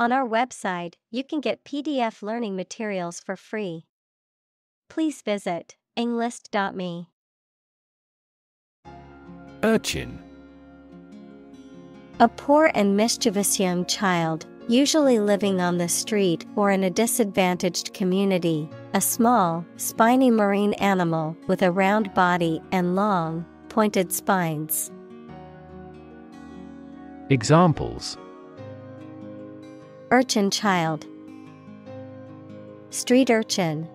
On our website, you can get PDF learning materials for free. Please visit englist.me. Urchin A poor and mischievous young child, usually living on the street or in a disadvantaged community, a small, spiny marine animal with a round body and long, pointed spines. Examples Urchin child, Street urchin.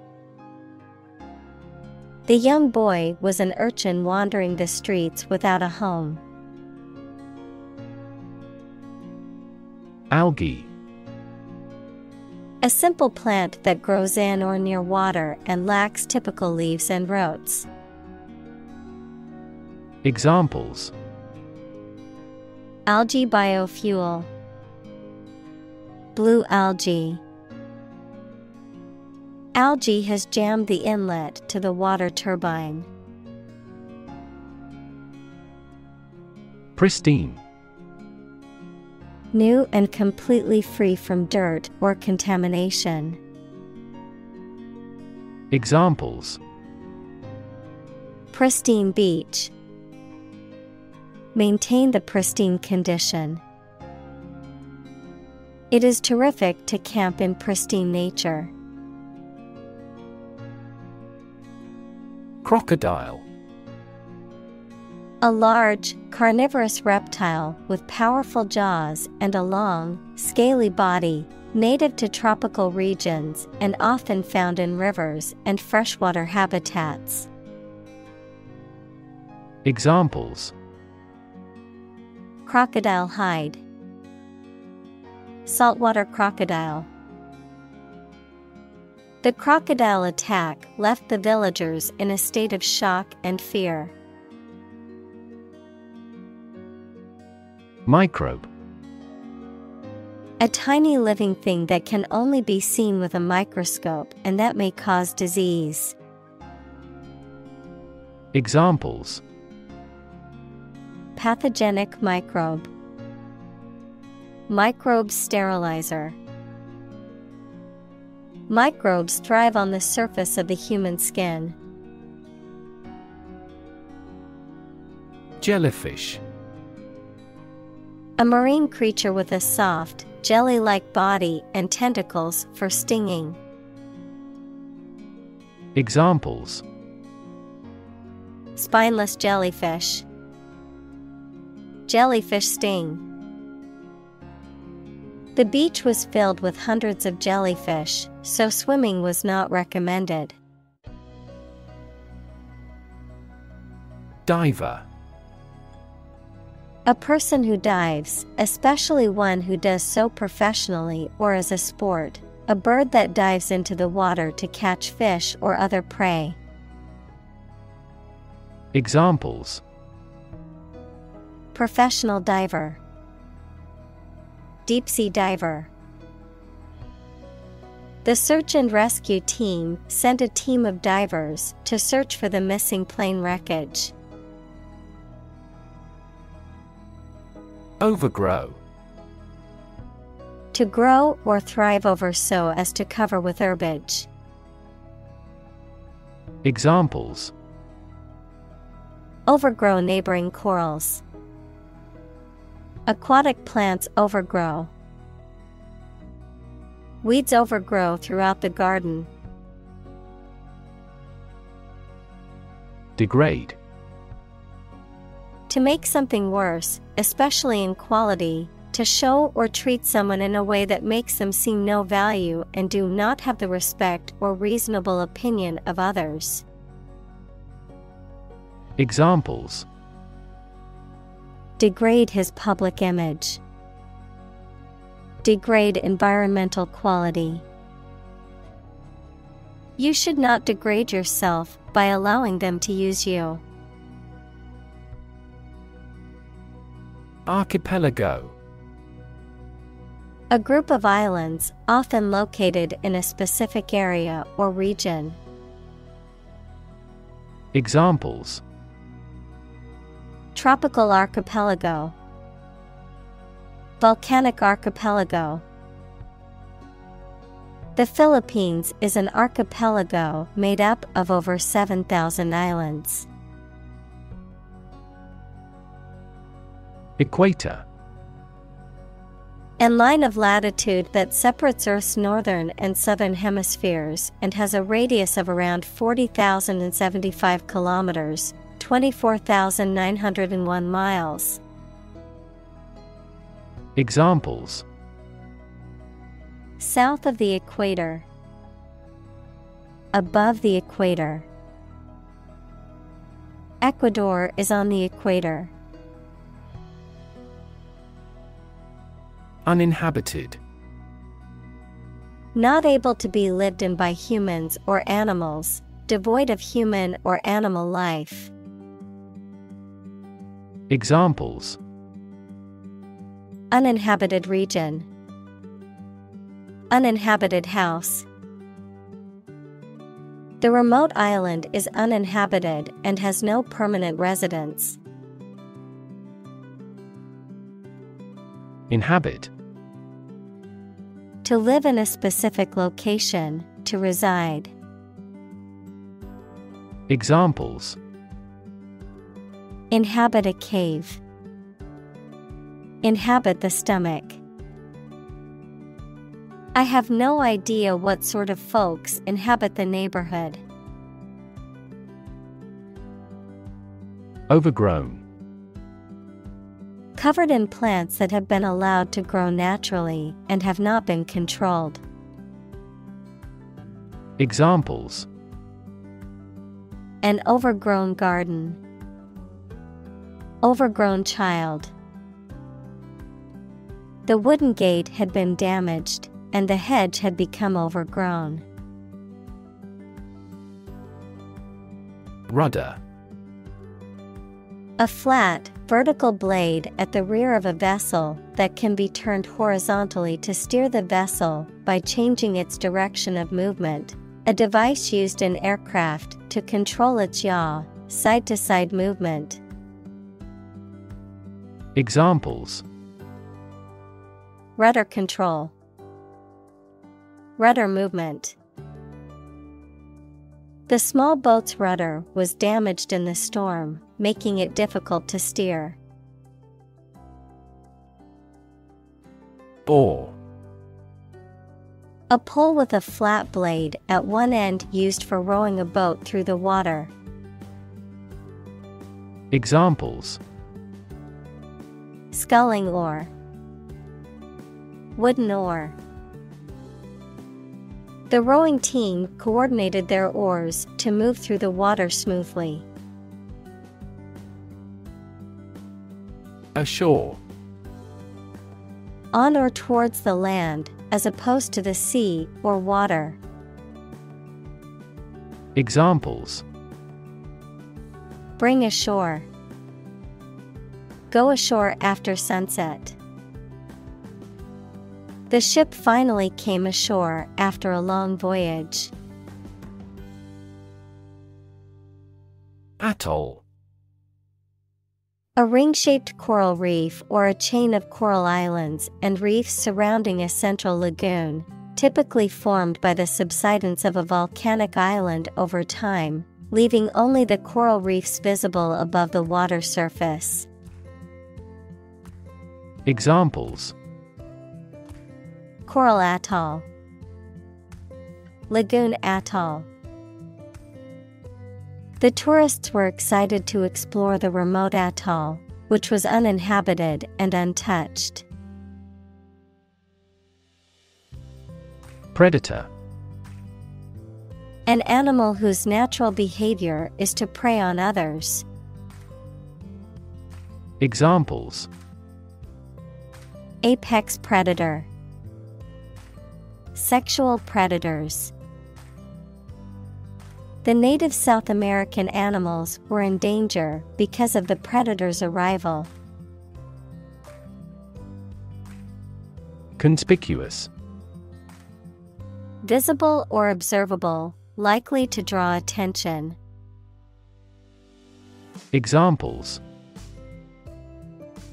The young boy was an urchin wandering the streets without a home. Algae A simple plant that grows in or near water and lacks typical leaves and roots. Examples Algae biofuel, Blue algae. Algae has jammed the inlet to the water turbine. Pristine New and completely free from dirt or contamination. Examples Pristine beach. Maintain the pristine condition. It is terrific to camp in pristine nature. Crocodile A large, carnivorous reptile with powerful jaws and a long, scaly body, native to tropical regions and often found in rivers and freshwater habitats. Examples Crocodile hide, Saltwater crocodile. The crocodile attack left the villagers in a state of shock and fear. Microbe A tiny living thing that can only be seen with a microscope and that may cause disease. Examples Pathogenic microbe, Microbe sterilizer. Microbes thrive on the surface of the human skin. Jellyfish A marine creature with a soft, jelly like body and tentacles for stinging. Examples Spineless jellyfish. Jellyfish sting. The beach was filled with hundreds of jellyfish, so swimming was not recommended. Diver A person who dives, especially one who does so professionally or as a sport, a bird that dives into the water to catch fish or other prey. Examples Professional diver, Deep sea diver. The search and rescue team sent a team of divers to search for the missing plane wreckage. Overgrow To grow or thrive over so as to cover with herbage. Examples Overgrow neighboring corals. Aquatic plants overgrow. Weeds overgrow throughout the garden. Degrade To make something worse, especially in quality, to show or treat someone in a way that makes them seem no value and do not have the respect or reasonable opinion of others. Examples Degrade his public image. Degrade environmental quality. You should not degrade yourself by allowing them to use you. Archipelago A group of islands, often located in a specific area or region. Examples Tropical archipelago, Volcanic archipelago. The Philippines is an archipelago made up of over 7,000 islands. Equator A line of latitude that separates Earth's northern and southern hemispheres and has a radius of around 40,075 kilometers, 24,901 miles. Examples South of the equator, above the equator. Ecuador is on the equator. Uninhabited Not able to be lived in by humans or animals, devoid of human or animal life. Examples Uninhabited region, Uninhabited house. The remote island is uninhabited and has no permanent residents. Inhabit To live in a specific location, to reside. Examples Inhabit a cave. Inhabit the stomach. I have no idea what sort of folks inhabit the neighborhood. Overgrown Covered in plants that have been allowed to grow naturally and have not been controlled. Examples An overgrown garden. Overgrown child. The wooden gate had been damaged, and the hedge had become overgrown. Rudder A flat, vertical blade at the rear of a vessel that can be turned horizontally to steer the vessel by changing its direction of movement. A device used in aircraft to control its yaw, side to side movement. Examples Rudder control, Rudder movement. The small boat's rudder was damaged in the storm, making it difficult to steer. Oar A pole with a flat blade at one end used for rowing a boat through the water. Examples Sculling oar, Wooden oar. The rowing team coordinated their oars to move through the water smoothly. Ashore On or towards the land, as opposed to the sea or water. Examples Bring ashore. Go ashore after sunset. The ship finally came ashore after a long voyage. Atoll A ring shaped coral reef or a chain of coral islands and reefs surrounding a central lagoon, typically formed by the subsidence of a volcanic island over time, leaving only the coral reefs visible above the water surface. Examples Coral Atoll, Lagoon Atoll. The tourists were excited to explore the remote atoll, which was uninhabited and untouched. Predator An animal whose natural behavior is to prey on others. Examples Apex predator, Sexual predators. The native South American animals were in danger because of the predator's arrival. Conspicuous Visible or observable, likely to draw attention. Examples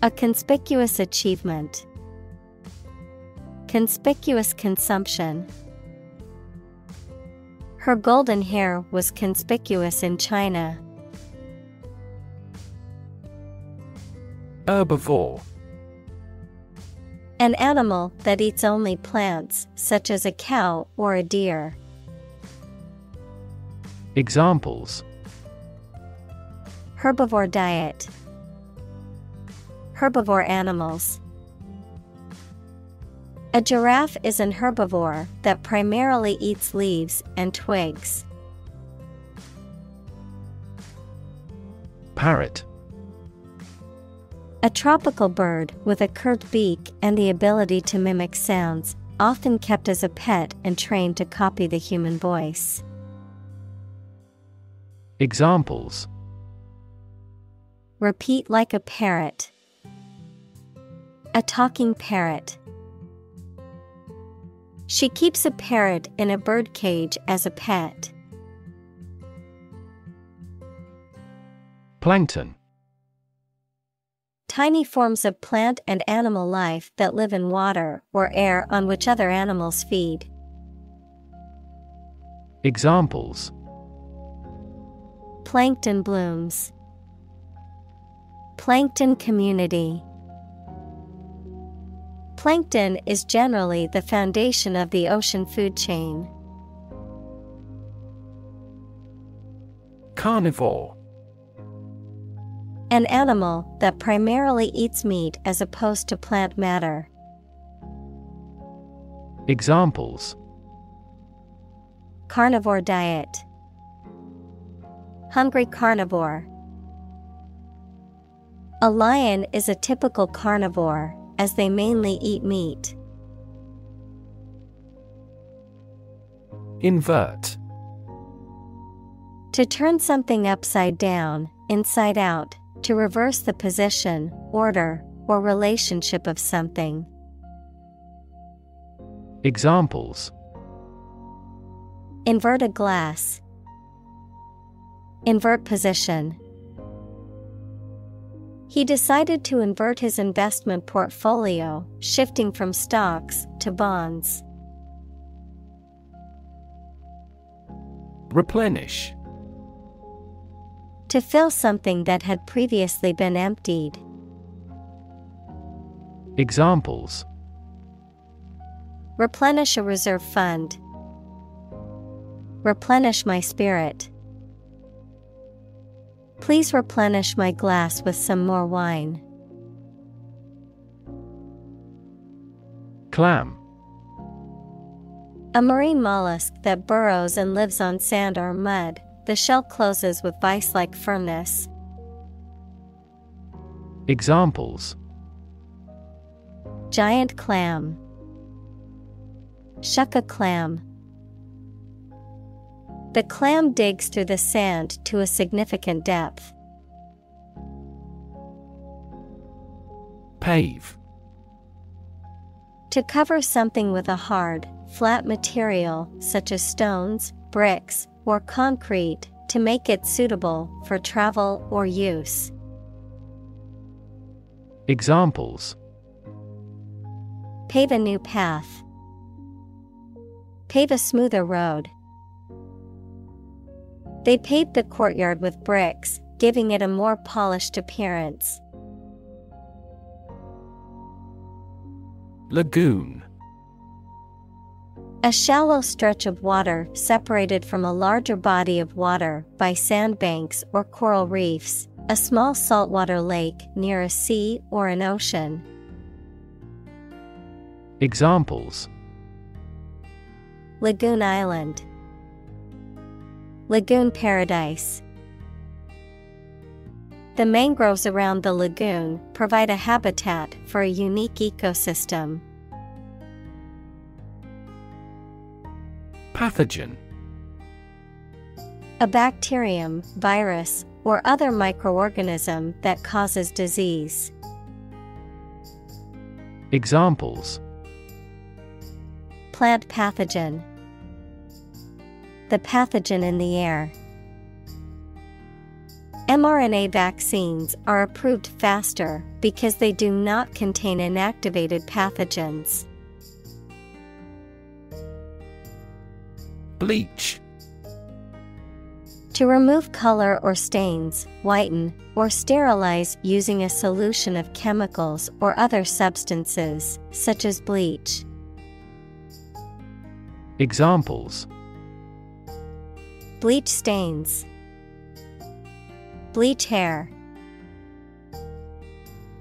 A conspicuous achievement. Conspicuous consumption. Her golden hair was conspicuous in China. Herbivore An animal that eats only plants, such as a cow or a deer. Examples Herbivore diet. Herbivore animals. A giraffe is an herbivore that primarily eats leaves and twigs. Parrot A tropical bird with a curved beak and the ability to mimic sounds, often kept as a pet and trained to copy the human voice. Examples Repeat like a parrot. A talking parrot. She keeps a parrot in a birdcage as a pet. Plankton Tiny forms of plant and animal life that live in water or air on which other animals feed. Examples Plankton blooms. Plankton community. Plankton is generally the foundation of the ocean food chain. Carnivore An animal that primarily eats meat as opposed to plant matter. Examples Carnivore diet. Hungry carnivore. A lion is a typical carnivore, as they mainly eat meat. Invert To turn something upside down, inside out, to reverse the position, order, or relationship of something. Examples Invert a glass. Invert position. He decided to invert his investment portfolio, shifting from stocks to bonds. Replenish To fill something that had previously been emptied. Examples Replenish a reserve fund. Replenish my spirit. Please replenish my glass with some more wine. Clam A marine mollusk that burrows and lives on sand or mud. The shell closes with vice like firmness. Examples Giant clam. Shuck a clam. The clam digs through the sand to a significant depth. Pave To cover something with a hard, flat material such as stones, bricks, or concrete to make it suitable for travel or use. Examples Pave a new path. Pave a smoother road. They paved the courtyard with bricks, giving it a more polished appearance. Lagoon A shallow stretch of water separated from a larger body of water by sandbanks or coral reefs, a small saltwater lake near a sea or an ocean. Examples Lagoon Island, Lagoon Paradise. The mangroves around the lagoon provide a habitat for a unique ecosystem. Pathogen A bacterium, virus, or other microorganism that causes disease. Examples Plant pathogen. The pathogen in the air. mRNA vaccines are approved faster because they do not contain inactivated pathogens. Bleach To remove color or stains, whiten, or sterilize using a solution of chemicals or other substances, such as bleach. Examples Bleach stains, Bleach hair.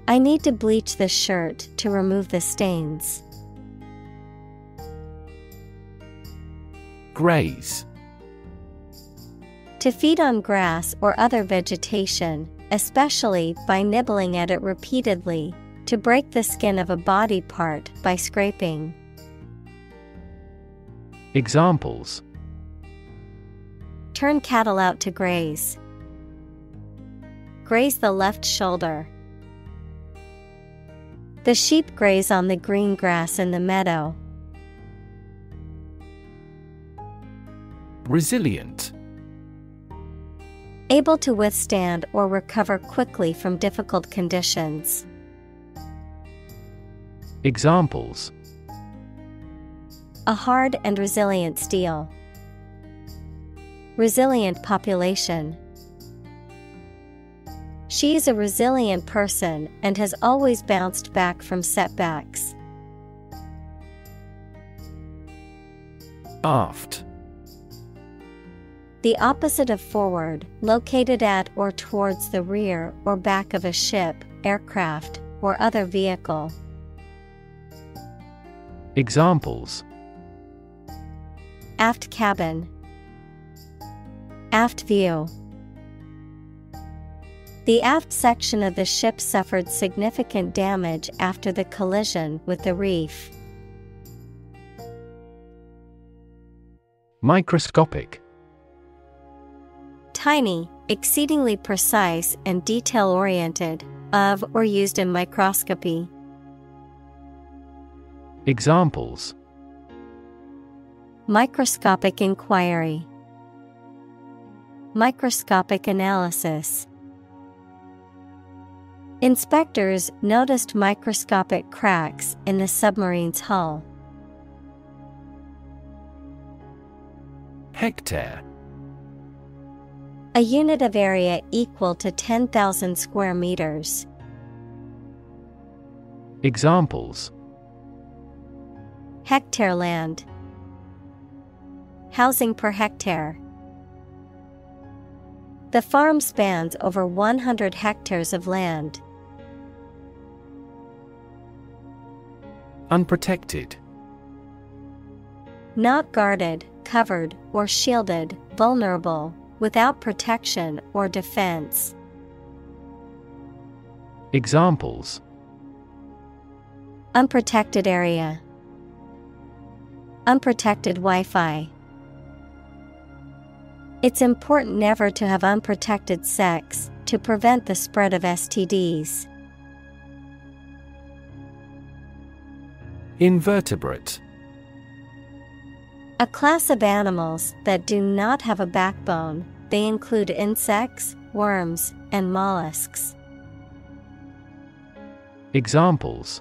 I need to bleach this shirt to remove the stains. Graze To feed on grass or other vegetation, especially by nibbling at it repeatedly, to break the skin of a body part by scraping. Examples Turn cattle out to graze. Graze the left shoulder. The sheep graze on the green grass in the meadow. Resilient Able to withstand or recover quickly from difficult conditions. Examples A hard and resilient steel. Resilient population. She is a resilient person and has always bounced back from setbacks. Aft The opposite of forward, located at or towards the rear or back of a ship, aircraft, or other vehicle. Examples Aft cabin. Aft view. The aft section of the ship suffered significant damage after the collision with the reef. Microscopic Tiny, exceedingly precise and detail oriented, of or used in microscopy. Examples Microscopic inquiry, Microscopic analysis. Inspectors noticed microscopic cracks in the submarine's hull. Hectare A unit of area equal to 10,000 square meters. Examples Hectare land. Housing per hectare. The farm spans over 100 hectares of land. Unprotected Not guarded, covered, or shielded, vulnerable, without protection or defense. Examples Unprotected area. Unprotected Wi Fi. It's important never to have unprotected sex to prevent the spread of STDs. Invertebrate A class of animals that do not have a backbone, they include insects, worms, and mollusks. Examples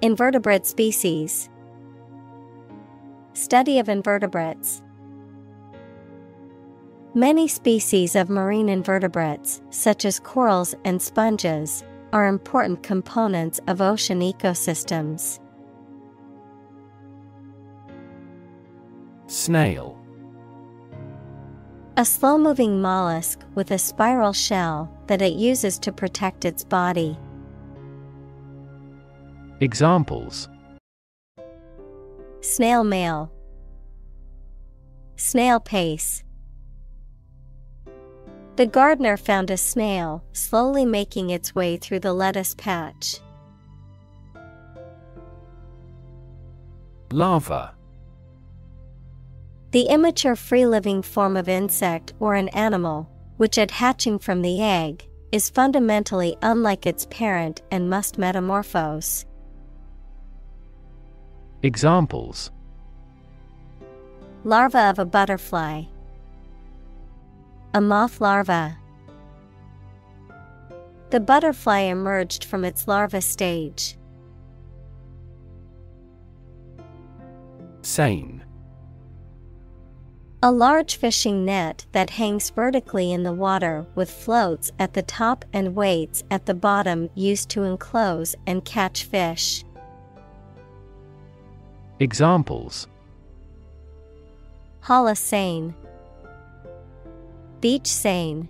Invertebrate species. Study of invertebrates. Many species of marine invertebrates, such as corals and sponges, are important components of ocean ecosystems. Snail A slow moving mollusk with a spiral shell that it uses to protect its body. Examples Snail mail, Snail pace. The gardener found a snail slowly making its way through the lettuce patch. Larva The immature free living form of insect or an animal, which at hatching from the egg, is fundamentally unlike its parent and must metamorphose. Examples Larva of a butterfly. A moth larva. The butterfly emerged from its larva stage. Seine A large fishing net that hangs vertically in the water with floats at the top and weights at the bottom used to enclose and catch fish. Examples seine, Beach seine.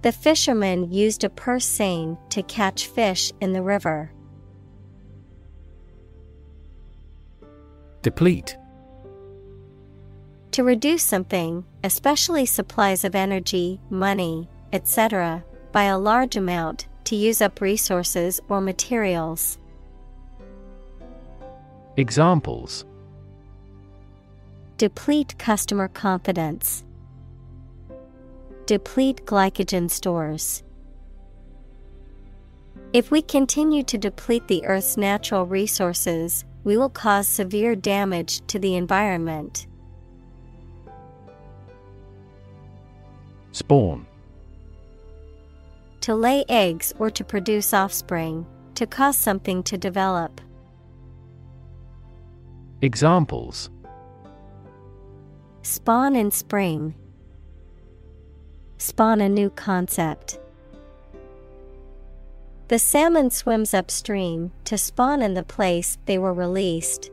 The fisherman used a purse seine to catch fish in the river. Deplete To reduce something, especially supplies of energy, money, etc., by a large amount, to use up resources or materials. Examples Deplete customer confidence. Deplete glycogen stores. If we continue to deplete the Earth's natural resources, we will cause severe damage to the environment. Spawn To lay eggs or to produce offspring, to cause something to develop. Examples Spawn in spring. Spawn a new concept. The salmon swims upstream to spawn in the place they were released.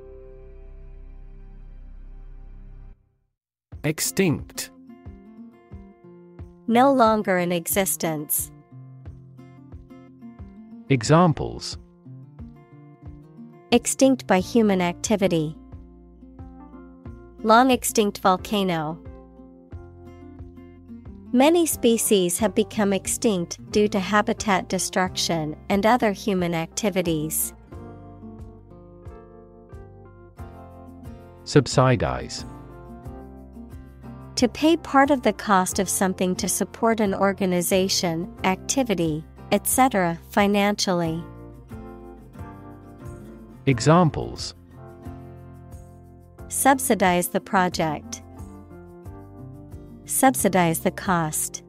Extinct No longer in existence. Examples Extinct by human activity. Long extinct volcano. Many species have become extinct due to habitat destruction and other human activities. Subsidize To pay part of the cost of something to support an organization, activity, etc., financially. Examples Subsidize the project. Subsidize the cost.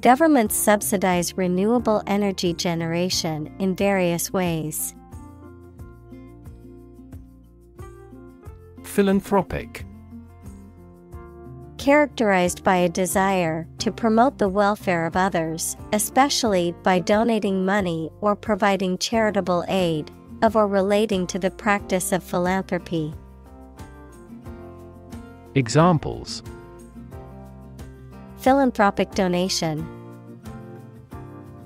Governments subsidize renewable energy generation in various ways. Philanthropic Characterized by a desire to promote the welfare of others, especially by donating money or providing charitable aid, of or relating to the practice of philanthropy. Examples Philanthropic donation,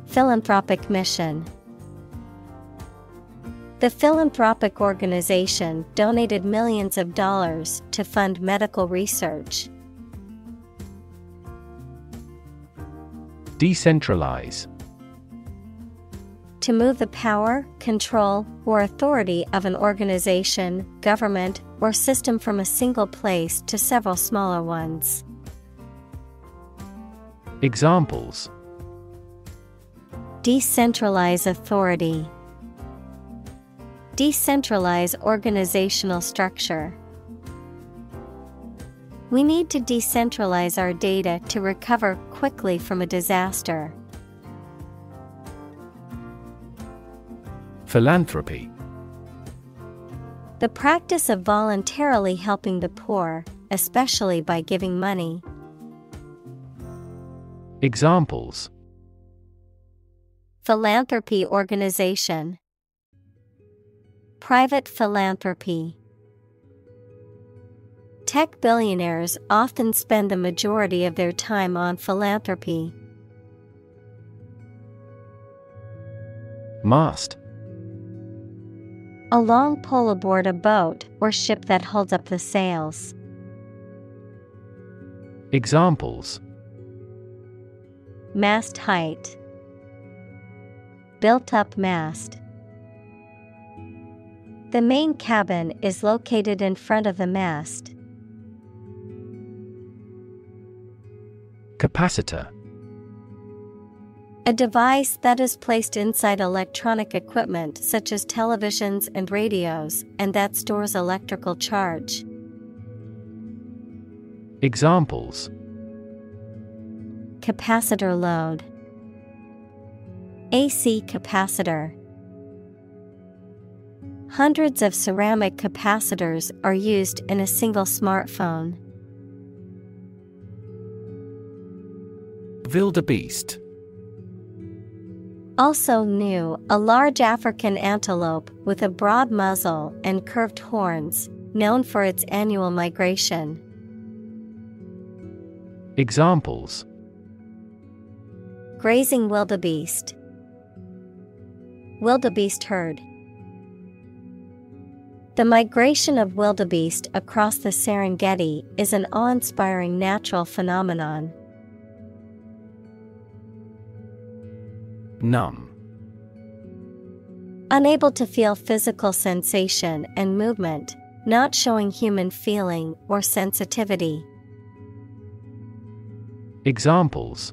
Philanthropic mission. The philanthropic organization donated millions of dollars to fund medical research. Decentralize To move the power, control, or authority of an organization, government, or system from a single place to several smaller ones. Examples Decentralize authority. Decentralize organizational structure. We need to decentralize our data to recover quickly from a disaster. Philanthropy The practice of voluntarily helping the poor, especially by giving money. Examples Philanthropy organization. Private philanthropy. Tech billionaires often spend the majority of their time on philanthropy. Mast A long pole aboard a boat or ship that holds up the sails. Examples Mast height. Built up mast. The main cabin is located in front of the mast. Capacitor A device that is placed inside electronic equipment such as televisions and radios and that stores electrical charge. Examples Capacitor load. AC capacitor. Hundreds of ceramic capacitors are used in a single smartphone. Wildebeest. Also gnu, a large African antelope with a broad muzzle and curved horns, known for its annual migration. Examples Grazing wildebeest. Wildebeest herd. The migration of wildebeest across the Serengeti is an awe inspiring natural phenomenon. Numb. Unable to feel physical sensation and movement, not showing human feeling or sensitivity. Examples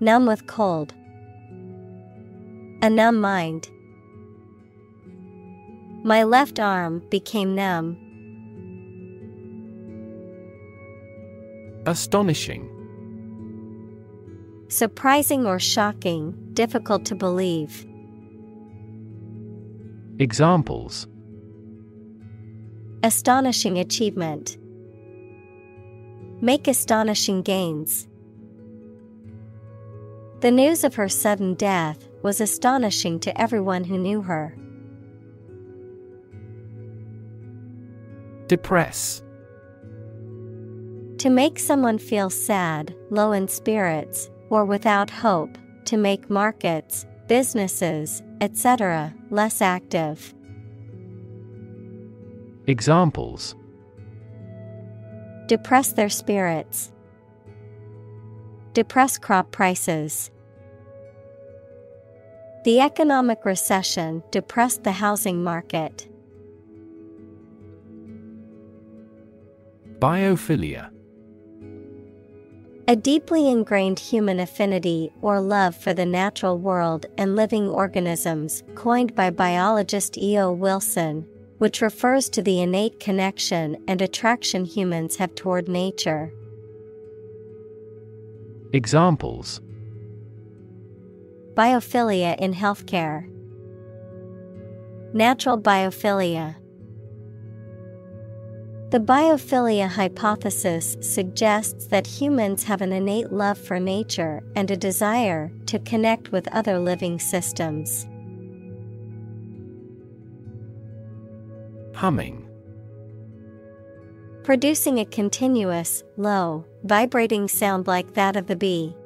Numb with cold. A numb mind. My left arm became numb. Astonishing. Surprising or shocking, difficult to believe. Examples Astonishing achievement. Make astonishing gains. The news of her sudden death was astonishing to everyone who knew her. Depress. To make someone feel sad, low in spirits, or without hope, to make markets, businesses, etc., less active. Examples Depress their spirits. Depress crop prices. The economic recession depressed the housing market. Biophilia. A deeply ingrained human affinity or love for the natural world and living organisms, coined by biologist E.O. Wilson, which refers to the innate connection and attraction humans have toward nature. Examples Biophilia in healthcare, Natural biophilia. The biophilia hypothesis suggests that humans have an innate love for nature and a desire to connect with other living systems. Humming. Producing a continuous, low, vibrating sound like that of the bee.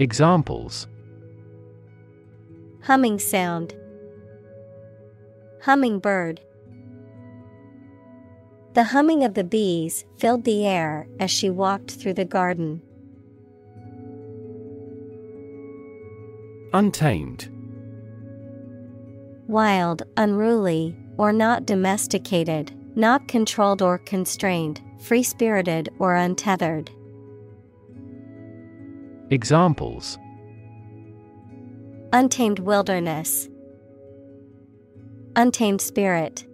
Examples Humming sound. Hummingbird. The humming of the bees filled the air as she walked through the garden. Untamed. Wild, unruly, or not domesticated, not controlled or constrained, free spirited or untethered. Examples Untamed wilderness, Untamed spirit.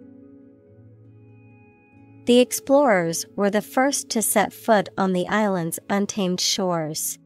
The explorers were the first to set foot on the island's untamed shores.